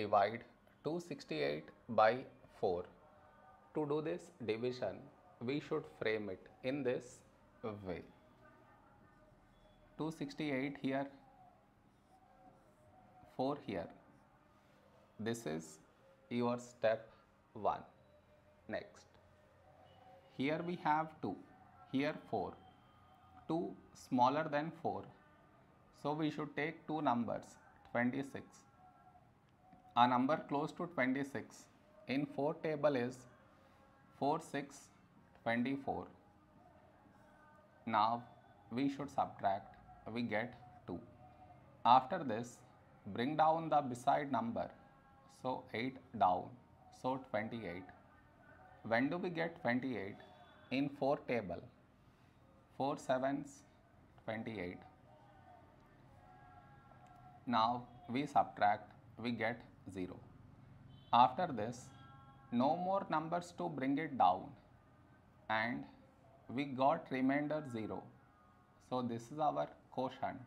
divide 268 by 4. To do this division, we should frame it in this way. 268 here, 4 here. This is your step 1. Next. Here we have 2, here 4. 2 smaller than 4. So we should take two numbers 26. A number close to 26 in 4 table is 4 6 24. Now we should subtract, we get 2. After this, bring down the beside number, so 8 down, so 28. When do we get 28? In 4 table, 4 sevens 28. Now we subtract, we get 0. After this, no more numbers to bring it down and we got remainder 0. So this is our quotient